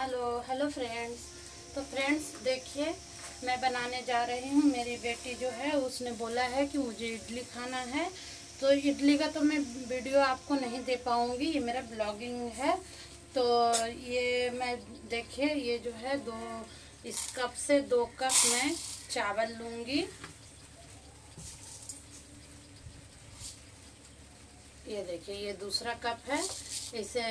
Hello hello friends तो friends देखिए, मैं बनाने जा रही हूँ। मेरी बेटी जो है, उसने बोला है कि मुझे इडली खाना है। तो इडली का तो मैं वीडियो आपको नहीं दे पाऊँगी। ये मेरा ब्लॉगिंग है। तो ये मैं, देखिए, ये जो है, दो, इस कप से दो कप मैं चावल लूँगी। ये देखिए, ये दूसरा कप है। इसे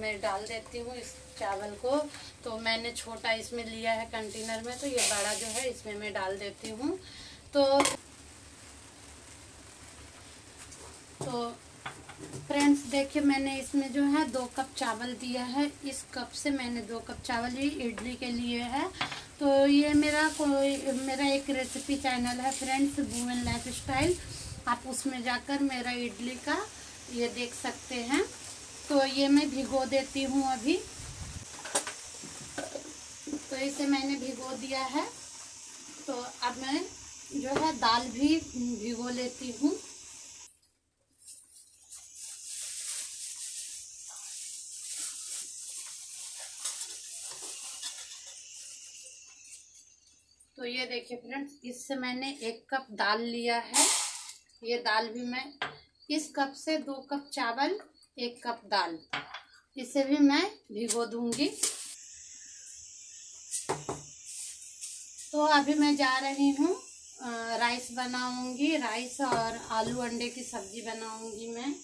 मैं डाल देती हूँ इस चावल को। तो मैंने छोटा इसमें लिया है कंटेनर में तो ये बड़ा जो है इसमें मैं डाल देती हूँ। तो तो फ्रेंड्स, देखिए मैंने इसमें जो है दो कप चावल दिया है। इस कप से मैंने दो कप चावल ही इडली के लिए है। तो ये मेरा कोई, मेरा एक रेसिपी चैनल है फ्रेंड्स वुमेन लाइफ स्टाइल आप उसमें जाकर मेरा इडली का ये देख सकते हैं। तो ये मैं भिगो देती हूँ अभी। तो इसे मैंने भिगो दिया है। तो अब मैं जो है दाल भी भिगो लेती हूँ। तो ये देखिए फ्रेंड्स, इससे मैंने एक कप दाल लिया है। ये दाल भी मैं इस कप से दो कप चावल एक कप दाल। इसे भी मैं भिगो दूँगी। तो अभी मैं जा रही हूँ राइस बनाऊँगी, राइस और आलू अंडे की सब्ज़ी बनाऊँगी मैं।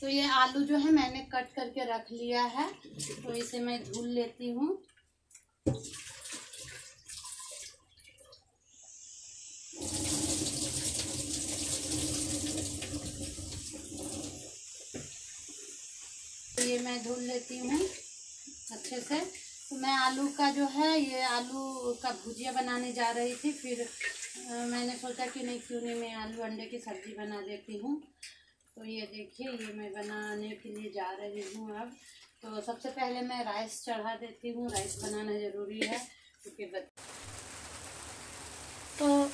तो ये आलू जो है मैंने कट करके रख लिया है तो इसे मैं धुल लेती हूँ। ये मैं धुल लेती हूँ अच्छे से। तो मैं आलू का जो है, ये आलू का भुजिया बनाने जा रही थी। फिर मैंने सोचा कि नहीं, क्यों नहीं मैं आलू अंडे की सब्ज़ी बना देती हूँ। तो ये देखिए, ये मैं बनाने के लिए जा रही हूँ अब। तो सबसे पहले मैं राइस चढ़ा देती हूँ। राइस बनाना ज़रूरी है, क्योंकि तो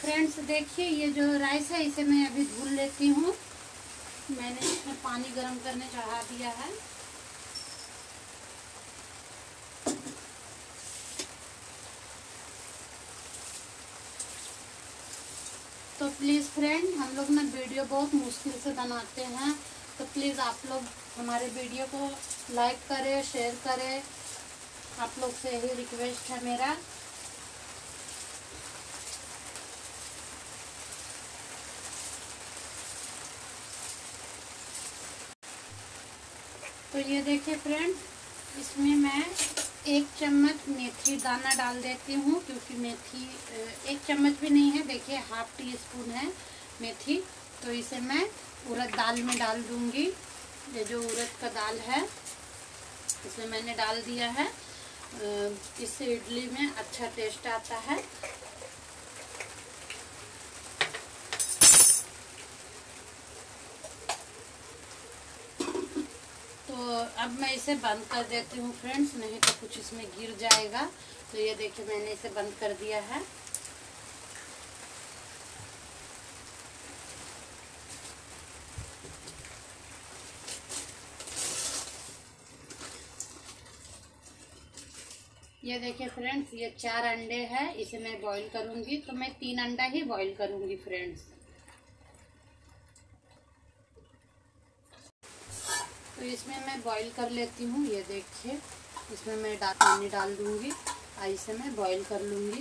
फ्रेंड्स, देखिए, ये जो राइस है, इसे मैं अभी धुल लेती हूँ। मैंने इसमें पानी गर्म करने चढ़ा दिया है। तो प्लीज़ फ्रेंड हम लोग ना वीडियो बहुत मुश्किल से बनाते हैं। तो प्लीज़ आप लोग हमारे वीडियो को लाइक करें शेयर करें। आप लोग से यही रिक्वेस्ट है मेरा। तो ये देखिए फ्रेंड इसमें मैं एक चम्मच मेथी दाना डाल देती हूँ, क्योंकि मेथी एक चम्मच भी नहीं है, देखिए हाफ़ टी स्पून है मेथी तो इसे मैं उड़द दाल में डाल दूँगी। ये जो उड़द का दाल है, इसमें मैंने डाल दिया है। इससे इडली में अच्छा टेस्ट आता है तो अब मैं इसे बंद कर देती हूँ फ्रेंड्स नहीं तो कुछ इसमें गिर जाएगा। तो ये देखिए, मैंने इसे बंद कर दिया है। ये देखिए फ्रेंड्स ये चार अंडे हैं, इसे मैं बॉईल करूँगी। तो मैं तीन अंडा ही बॉईल करूँगी फ्रेंड्स तो इसमें मैं बॉईल कर लेती हूँ, ये देखिए। इसमें मैं डा पानी डाल दूँगी। और इसे मैं बॉईल कर लूँगी।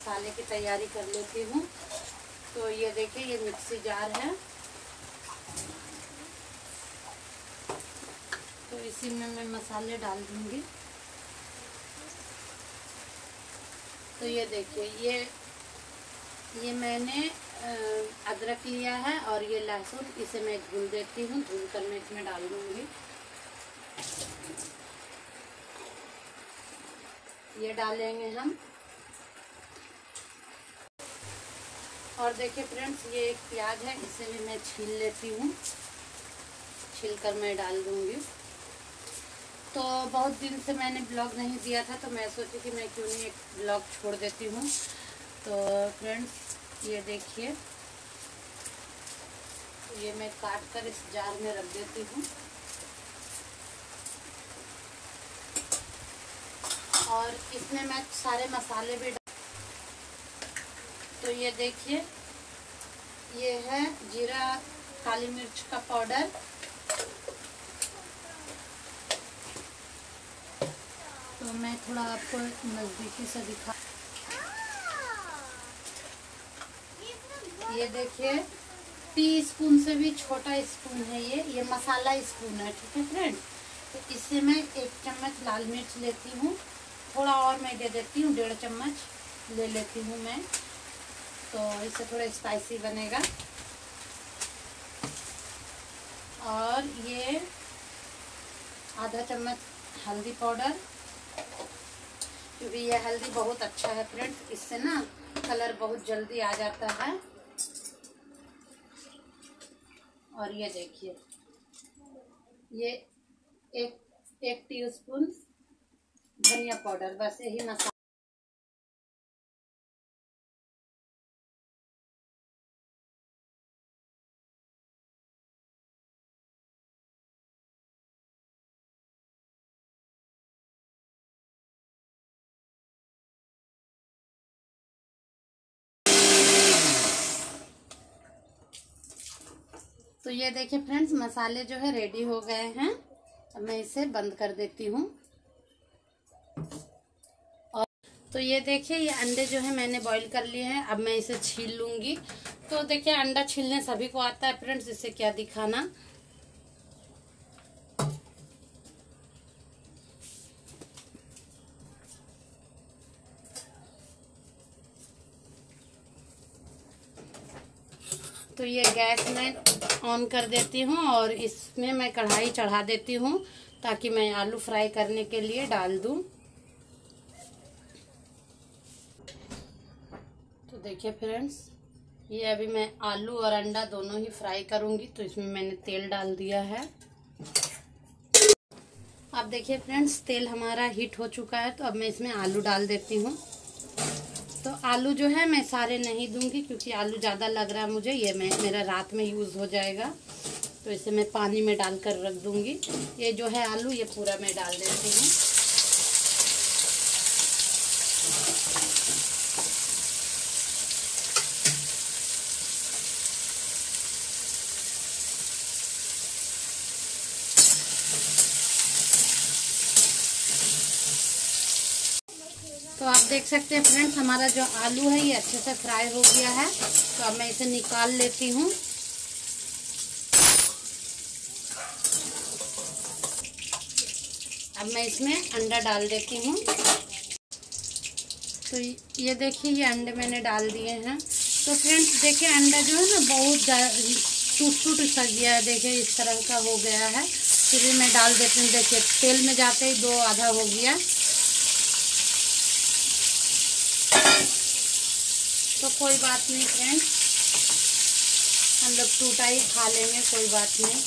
मसाले की तैयारी कर लेती हूँ। तो ये देखिए, ये मिक्सी जार है। तो इसी में मैं मसाले डाल दूँगी। तो ये देखिए, ये ये मैंने अदरक लिया है और ये लहसुन इसे मैं धुल देती हूँ धुल कर मैं इसमें डाल दूँगी। ये डालेंगे हम। और देखिए फ्रेंड्स, ये एक प्याज है, इसे भी मैं छील लेती हूँ। छील कर मैं डाल दूँगी। तो बहुत दिन से मैंने ब्लॉग नहीं दिया था तो मैं सोची कि मैं क्यों नहीं एक ब्लॉग छोड़ देती हूँ। तो फ्रेंड्स ये देखिए। ये मैं काट कर इस जार में रख देती हूँ। और इसमें मैं सारे मसाले भी तो ये देखिए, ये है जीरा, काली मिर्च का पाउडर। तो मैं थोड़ा आपको नज़दीकी से दिखा ये देखिए टी स्पून से भी छोटा स्पून है ये। ये मसाला स्पून है, ठीक है फ्रेंड तो इससे मैं एक चम्मच लाल मिर्च लेती हूँ। थोड़ा और मैं दे देती हूँ, डेढ़ चम्मच ले लेती हूँ मैं। तो इससे थोड़ा स्पाइसी बनेगा। और ये आधा चम्मच हल्दी पाउडर। क्योंकि ये हल्दी बहुत अच्छा है फ्रेंड्स इससे ना कलर बहुत जल्दी आ जाता है। और ये देखिए। ये एक एक टीस्पून धनिया पाउडर बस यही मसाला। तो ये देखिए फ्रेंड्स, मसाले जो है रेडी हो गए हैं। अब मैं इसे बंद कर देती हूँ। और तो ये देखिए, ये अंडे जो है मैंने बॉईल कर लिए हैं। अब मैं इसे छील लूँगी। तो देखिए, अंडा छीलने सभी को आता है फ्रेंड्स, इसे क्या दिखाना? तो ये गैस मैं ऑन कर देती हूँ और इसमें मैं कढ़ाई चढ़ा देती हूँ ताकि मैं आलू फ्राई करने के लिए डाल दूँ। तो देखिए फ्रेंड्स, ये अभी मैं आलू और अंडा दोनों ही फ्राई करूँगी तो इसमें मैंने तेल डाल दिया है। अब देखिए फ्रेंड्स, तेल हमारा हीट हो चुका है तो अब मैं इसमें आलू डाल देती हूँ। आलू जो है मैं सारे नहीं दूँगी क्योंकि आलू ज़्यादा लग रहा है मुझे, ये मैं, मेरा रात में यूज़ हो जाएगा। तो इसे मैं पानी में डालकर रख दूँगी। ये जो है आलू, ये पूरा मैं डाल देती हूँ। देख सकते हैं फ्रेंड्स हमारा जो आलू है, ये अच्छे से फ्राई हो गया है। तो अब मैं इसे निकाल लेती हूँ। अब मैं इसमें अंडा डाल देती हूँ। तो ये देखिए, ये अंडे मैंने डाल दिए हैं। तो फ्रेंड्स देखिए, अंडा जो है ना, बहुत टूट टूट सा गया है। देखिए, इस तरह का हो गया है। फिर मैं डाल देती हूँ। देखिए, तेल में जाते ही दो आधा हो गया। कोई बात नहीं फ्रेंड्स हम लोग टूटा ही खा लेंगे, कोई बात नहीं.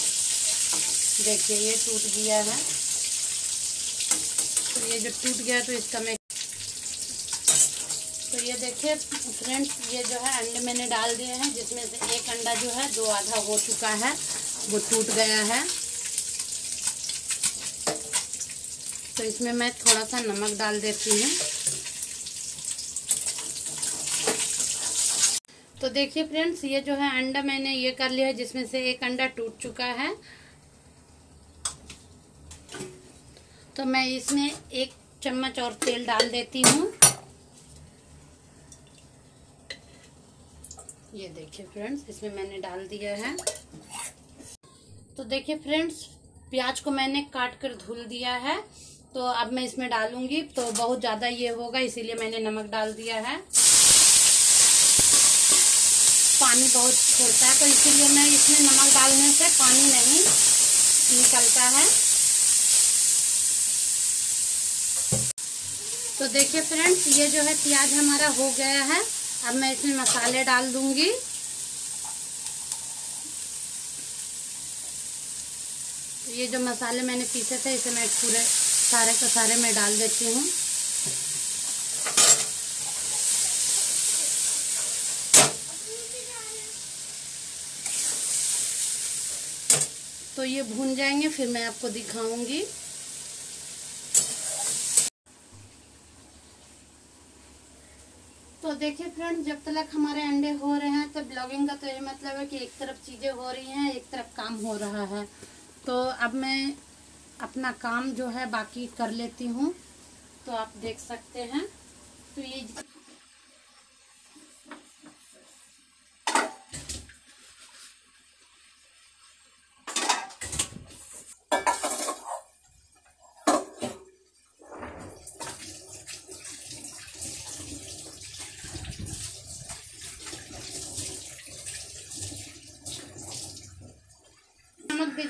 देखिए, ये टूट गया है. तो ये जब टूट गया तो इसका मैं तो ये देखिए फ्रेंड्स ये जो है अंडे मैंने डाल दिए हैं, जिसमें से एक अंडा जो है, दो आधा हो चुका है. वो टूट गया है. तो इसमें मैं थोड़ा सा नमक डाल देती हूँ. तो देखिए फ्रेंड्स, ये जो है अंडा मैंने ये कर लिया है, जिसमें से एक अंडा टूट चुका है। तो मैं इसमें एक चम्मच और तेल डाल देती हूँ। ये देखिए फ्रेंड्स, इसमें मैंने डाल दिया है। तो देखिए फ्रेंड्स, प्याज को मैंने काट कर धुल दिया है। तो अब मैं इसमें डालूँगी तो बहुत ज़्यादा ये होगा, इसीलिए मैंने नमक डाल दिया है। पानी बहुत छोड़ता है तो इसीलिए मैं इसमें नमक डालने से पानी नहीं निकलता है। तो देखिए फ्रेंड्स, ये जो है प्याज हमारा हो गया है। अब मैं इसमें मसाले डाल दूँगी। ये जो मसाले मैंने पीसे थे, इसे मैं पूरे सारे के सारे मैं डाल देती हूँ। तो ये भून जाएँगे, फिर मैं आपको दिखाऊँगी। तो देखिए फ्रेंड जब तक हमारे अंडे हो रहे हैं, तब ब्लॉगिंग का तो ये मतलब है कि एक तरफ़ चीज़ें हो रही हैं, एक तरफ़ काम हो रहा है। तो अब मैं अपना काम जो है बाकी कर लेती हूँ। तो आप देख सकते हैं। तो ये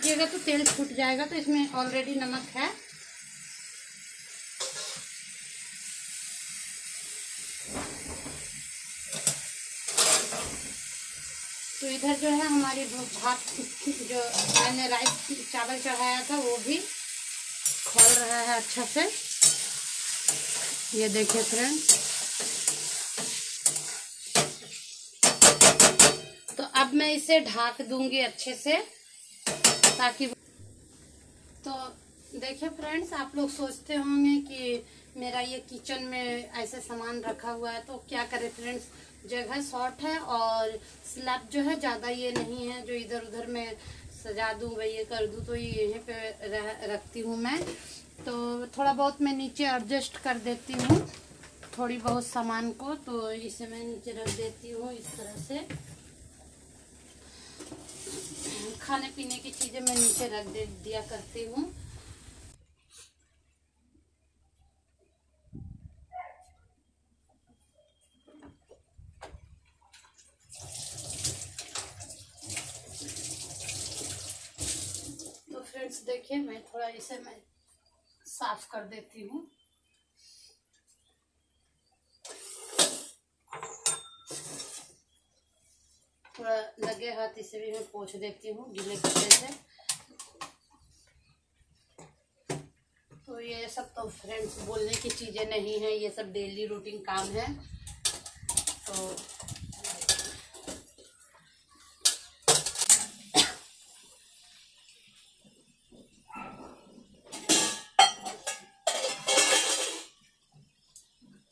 नमक दीजिएगा तो तेल छूट जाएगा तो इसमें ऑलरेडी नमक है। तो इधर जो है हमारी भात जो मैंने राइस चावल चढ़ाया था, वो भी खोल रहा है अच्छा से। ये देखिए फ्रेंड तो अब मैं इसे ढाक दूँगी अच्छे से। ताकि तो देखिए फ्रेंड्स आप लोग सोचते होंगे कि मेरा ये किचन में ऐसे सामान रखा हुआ है तो क्या करें फ्रेंड्स जगह शॉर्ट है और स्लैब जो है ज़्यादा ये नहीं है जो इधर उधर में सजा दूँ ये कर दूँ तो ये यहीं पे रह, रखती हूँ मैं। तो थोड़ा बहुत मैं नीचे एडजस्ट कर देती हूँ थोड़ी बहुत सामान को तो इसे मैं नीचे रख देती हूँ इस तरह से। खाने पीने की चीज़ें मैं नीचे रख दे, दिया करती हूँ। तो फ्रेंड्स, देखिए, मैं थोड़ा इसे मैं साफ़ कर देती हूँ थोड़ा लगे हाथ इसे भी मैं पोछ देती हूँ, गीले कपड़े से। तो ये सब तो फ्रेंड्स बोलने की चीज़ें नहीं है, ये सब डेली रूटीन काम है। तो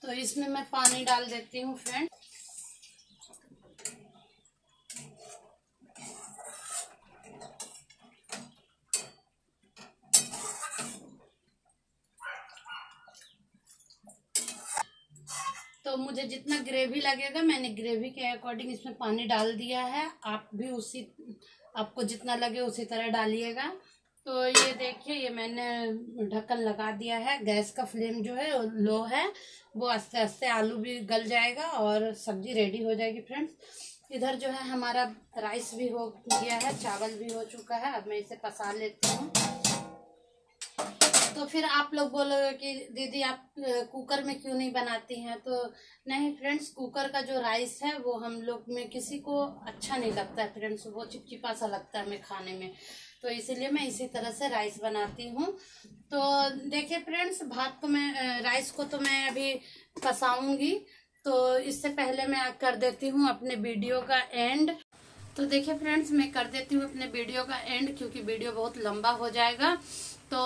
तो इसमें मैं पानी डाल देती हूँ फ्रेंड तो मुझे जितना ग्रेवी लगेगा, मैंने ग्रेवी के अकॉर्डिंग इसमें पानी डाल दिया है। आप भी उसी, आपको जितना लगे उसी तरह डालिएगा। तो ये देखिए, ये मैंने ढक्कन लगा दिया है। गैस का फ्लेम जो है, लो है। वो आस्ते आस्ते आलू भी गल जाएगा और सब्ज़ी रेडी हो जाएगी फ्रेंड्स इधर जो है, हमारा राइस भी हो गया है, चावल भी हो चुका है। अब मैं इसे पसा लेती हूँ। तो फिर आप लोग बोलोगे कि, दीदी, आप कुकर में क्यों नहीं बनाती हैं? तो नहीं फ्रेंड्स कुकर का जो राइस है, वो हम लोग में किसी को अच्छा नहीं लगता है फ्रेंड्स वो चिपचिपा सा लगता है हमें खाने में। तो इसीलिए मैं इसी तरह से राइस बनाती हूँ। तो देखिए फ्रेंड्स भात को मैं राइस को तो मैं अभी पसाऊँगी। तो इससे पहले मैं कर देती हूँ अपने वीडियो का एंड तो देखिए फ्रेंड्स मैं कर देती हूँ अपने वीडियो का एंड क्योंकि वीडियो बहुत लंबा हो जाएगा। तो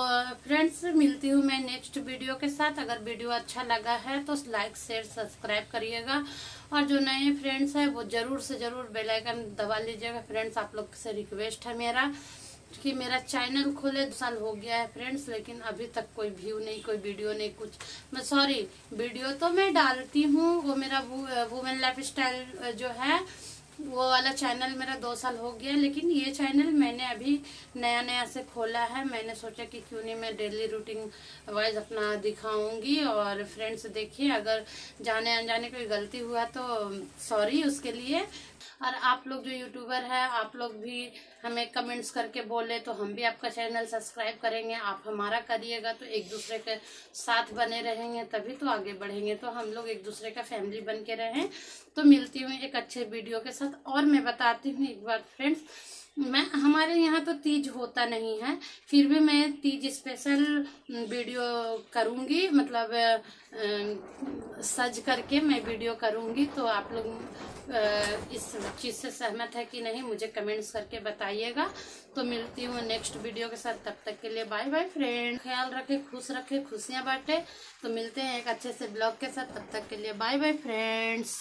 फ्रेंड्स मिलती हूँ मैं नेक्स्ट वीडियो के साथ। अगर वीडियो अच्छा लगा है तो लाइक शेयर सब्सक्राइब करिएगा। और जो नए फ्रेंड्स हैं, वो ज़रूर से ज़रूर बेल आइकन दबा लीजिएगा। फ्रेंड्स आप लोग से रिक्वेस्ट है मेरा कि मेरा चैनल खोले। दो साल हो गया है फ्रेंड्स लेकिन अभी तक कोई व्यू नहीं, कोई वीडियो नहीं, कुछ। मैं सॉरी वीडियो तो मैं डालती हूँ। वो मेरा वुमेन लाइफ स्टाइल जो है वो वाला चैनल मेरा दो साल हो गया, लेकिन ये चैनल मैंने अभी नया नया से खोला है। मैंने सोचा कि क्यों नहीं मैं डेली रूटीन वाइज अपना दिखाऊँगी और फ्रेंड्स देखिए, अगर जाने अनजाने कोई गलती हुआ तो सॉरी उसके लिए। और आप लोग जो यूट्यूबर है, आप लोग भी हमें कमेंट्स करके बोले तो हम भी आपका चैनल सब्सक्राइब करेंगे। आप हमारा करिएगा तो एक दूसरे के साथ बने रहेंगे, तभी तो आगे बढ़ेंगे। तो हम लोग एक दूसरे का फैमिली बन के रहें। तो मिलती हूँ एक अच्छे वीडियो के साथ। और मैं बताती हूँ एक बार फ्रेंड्स मैं, हमारे यहाँ तो तीज होता नहीं है। फिर भी मैं तीज स्पेशल वीडियो करूँगी। मतलब सज करके मैं वीडियो करूँगी। तो आप लोग इस चीज़ से सहमत है कि नहीं, मुझे कमेंट्स करके बताइएगा। तो मिलती हूँ नेक्स्ट वीडियो के साथ। तब तक के लिए बाय बाय फ्रेंड ख्याल रखे, खुश रखे, खुशियाँ बांटे। तो मिलते हैं एक अच्छे से ब्लॉग के साथ। तब तक के लिए बाय बाय फ्रेंड्स